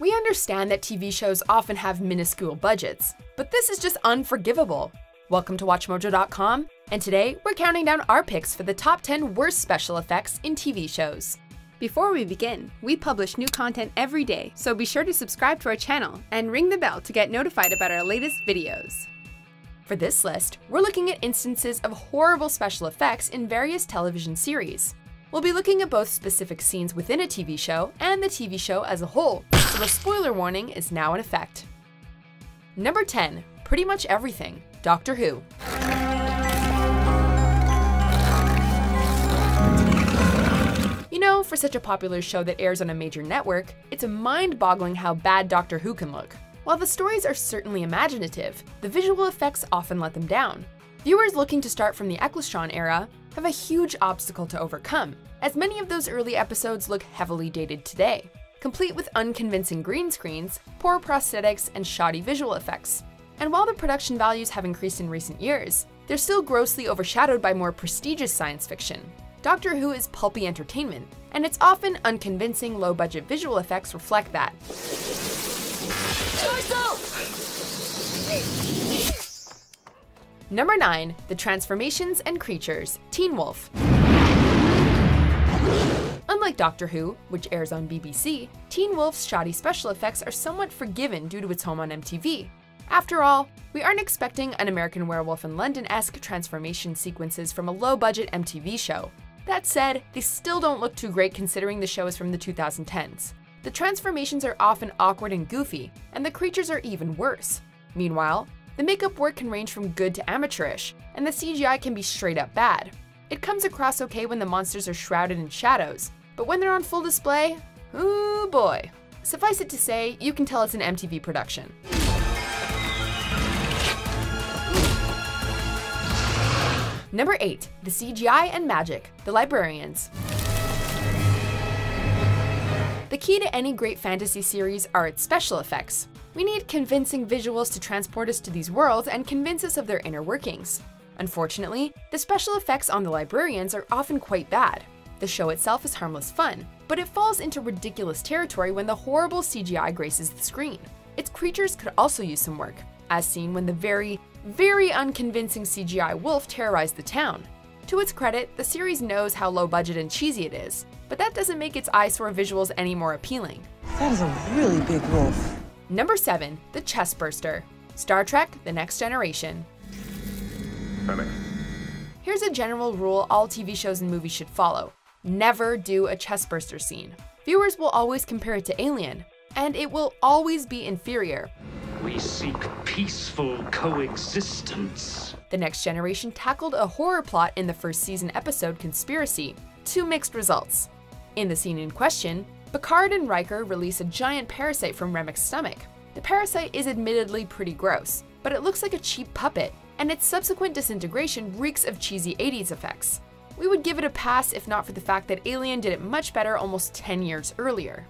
We understand that TV shows often have minuscule budgets, but this is just unforgivable. Welcome to WatchMojo.com, and today we're counting down our picks for the top 10 worst special effects in TV shows. Before we begin, we publish new content every day, so be sure to subscribe to our channel and ring the bell to get notified about our latest videos. For this list, we're looking at instances of horrible special effects in various television series. We'll be looking at both specific scenes within a TV show and the TV show as a whole, so a spoiler warning is now in effect. Number 10, pretty much everything, Doctor Who. You know, for such a popular show that airs on a major network, it's mind-boggling how bad Doctor Who can look. While the stories are certainly imaginative, the visual effects often let them down. Viewers looking to start from the Eccleston era have a huge obstacle to overcome, as many of those early episodes look heavily dated today, complete with unconvincing green screens, poor prosthetics, and shoddy visual effects. And while the production values have increased in recent years, they're still grossly overshadowed by more prestigious science fiction. Doctor Who is pulpy entertainment, and its often unconvincing low-budget visual effects reflect that. Number 9. The Transformations and Creatures, Teen Wolf. Unlike Doctor Who, which airs on BBC, Teen Wolf's shoddy special effects are somewhat forgiven due to its home on MTV. After all, we aren't expecting an American Werewolf in London-esque transformation sequences from a low-budget MTV show. That said, they still don't look too great considering the show is from the 2010s. The transformations are often awkward and goofy, and the creatures are even worse. Meanwhile, the makeup work can range from good to amateurish, and the CGI can be straight up bad. It comes across okay when the monsters are shrouded in shadows, but when they're on full display, ooh boy. Suffice it to say, you can tell it's an MTV production. Number 8. The CGI and Magic, The Librarians. The key to any great fantasy series are its special effects. We need convincing visuals to transport us to these worlds and convince us of their inner workings. Unfortunately, the special effects on the librarians are often quite bad. The show itself is harmless fun, but it falls into ridiculous territory when the horrible CGI graces the screen. Its creatures could also use some work, as seen when the very, very unconvincing CGI wolf terrorized the town. To its credit, the series knows how low budget and cheesy it is, but that doesn't make its eyesore visuals any more appealing. That is a really big wolf. Number 7. The Chestburster. Star Trek The Next Generation. Panic. Here's a general rule all TV shows and movies should follow. Never do a chestburster scene. Viewers will always compare it to Alien, and it will always be inferior. We seek peaceful coexistence. The Next Generation tackled a horror plot in the first season episode Conspiracy. To mixed results. In the scene in question, Picard and Riker release a giant parasite from Remmick's stomach. The parasite is admittedly pretty gross, but it looks like a cheap puppet, and its subsequent disintegration reeks of cheesy 80s effects. We would give it a pass if not for the fact that Alien did it much better almost 10 years earlier.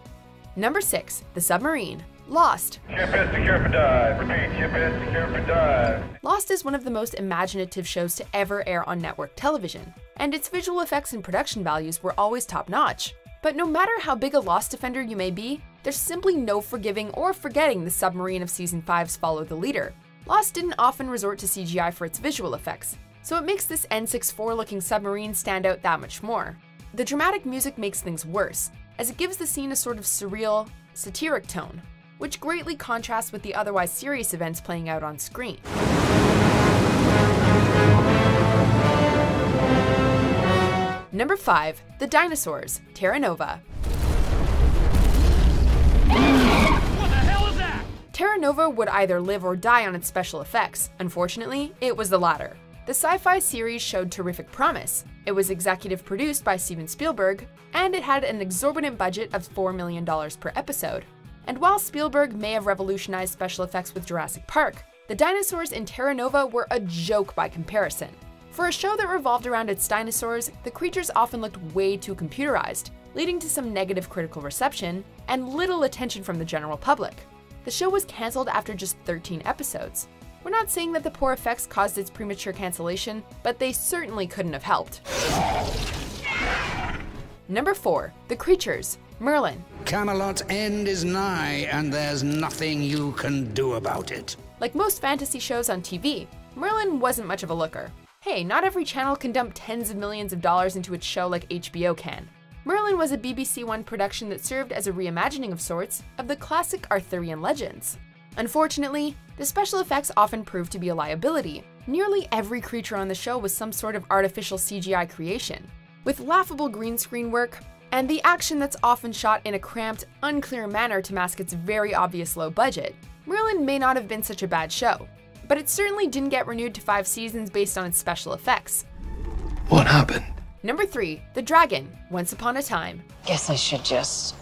Number 6. The Submarine. Lost. Ship is secure for dive. Repeat, ship is secure for dive. Lost is one of the most imaginative shows to ever air on network television, and its visual effects and production values were always top notch. But no matter how big a Lost defender you may be, there's simply no forgiving or forgetting the submarine of Season 5's Follow the Leader. Lost didn't often resort to CGI for its visual effects, so it makes this N64 looking submarine stand out that much more. The dramatic music makes things worse, as it gives the scene a sort of surreal, satiric tone, which greatly contrasts with the otherwise serious events playing out on screen. Number 5. The Dinosaurs, Terra Nova. Terra Nova would either live or die on its special effects. Unfortunately, it was the latter. The sci-fi series showed terrific promise. It was executive produced by Steven Spielberg, and it had an exorbitant budget of $4 million per episode. And while Spielberg may have revolutionized special effects with Jurassic Park, the dinosaurs in Terra Nova were a joke by comparison. For a show that revolved around its dinosaurs, the creatures often looked way too computerized, leading to some negative critical reception and little attention from the general public. The show was cancelled after just 13 episodes. We're not saying that the poor effects caused its premature cancellation, but they certainly couldn't have helped. Number 4. The Creatures, Merlin. Camelot's end is nigh, and there's nothing you can do about it. Like most fantasy shows on TV, Merlin wasn't much of a looker. Hey, not every channel can dump tens of millions of dollars into its show like HBO can. Merlin was a BBC One production that served as a reimagining of sorts of the classic Arthurian legends. Unfortunately, the special effects often proved to be a liability. Nearly every creature on the show was some sort of artificial CGI creation, with laughable green screen work, and the action that's often shot in a cramped, unclear manner to mask its very obvious low budget. Merlin may not have been such a bad show, but it certainly didn't get renewed to five seasons based on its special effects. What happened? Number 3. The Dragon, Once Upon a Time. Guess I should just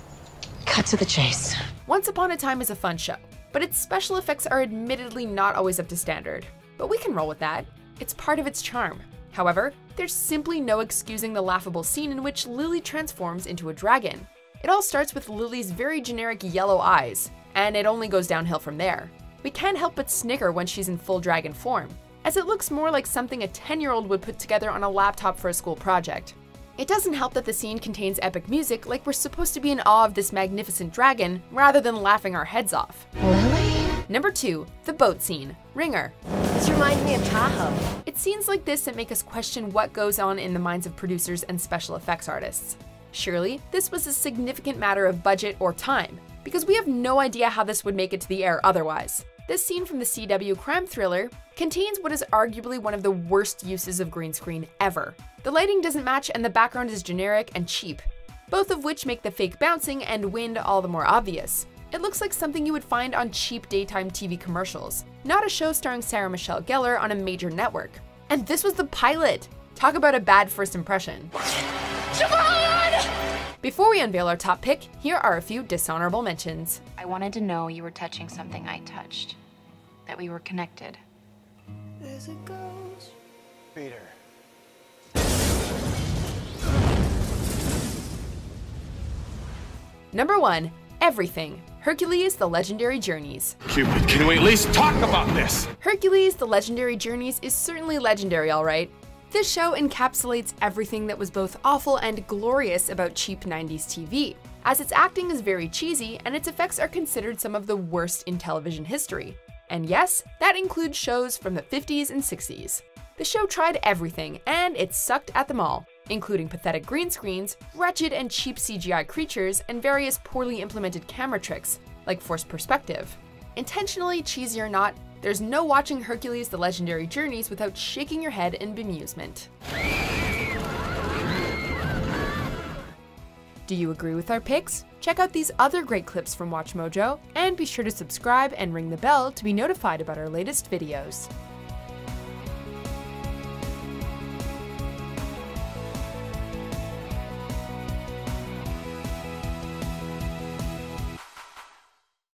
cut to the chase. Once Upon a Time is a fun show, but its special effects are admittedly not always up to standard. But we can roll with that. It's part of its charm. However, there's simply no excusing the laughable scene in which Lily transforms into a dragon. It all starts with Lily's very generic yellow eyes, and it only goes downhill from there. We can't help but snicker when she's in full dragon form, as it looks more like something a 10 year old would put together on a laptop for a school project. It doesn't help that the scene contains epic music, like we're supposed to be in awe of this magnificent dragon, rather than laughing our heads off. Lily? Number 2. The boat scene. Ringer. This reminds me of Tahoe. It's scenes like this that make us question what goes on in the minds of producers and special effects artists. Surely, this was a significant matter of budget or time, because we have no idea how this would make it to the air otherwise. This scene from the CW crime thriller contains what is arguably one of the worst uses of green screen ever. The lighting doesn't match and the background is generic and cheap, both of which make the fake bouncing and wind all the more obvious. It looks like something you would find on cheap daytime TV commercials, not a show starring Sarah Michelle Gellar on a major network. And this was the pilot! Talk about a bad first impression. Before we unveil our top pick, here are a few dishonorable mentions. I wanted to know you were touching something I touched, that we were connected. Peter. Number 1. Everything. Hercules The Legendary Journeys. Cupid, can we at least talk about this? Hercules The Legendary Journeys is certainly legendary, alright. This show encapsulates everything that was both awful and glorious about cheap 90s TV, as its acting is very cheesy and its effects are considered some of the worst in television history. And yes, that includes shows from the 50s and 60s. The show tried everything, and it sucked at them all, including pathetic green screens, wretched and cheap CGI creatures, and various poorly implemented camera tricks, like forced perspective. Intentionally cheesy or not, there's no watching Hercules The Legendary Journeys without shaking your head in bemusement. Do you agree with our picks? Check out these other great clips from WatchMojo, and be sure to subscribe and ring the bell to be notified about our latest videos.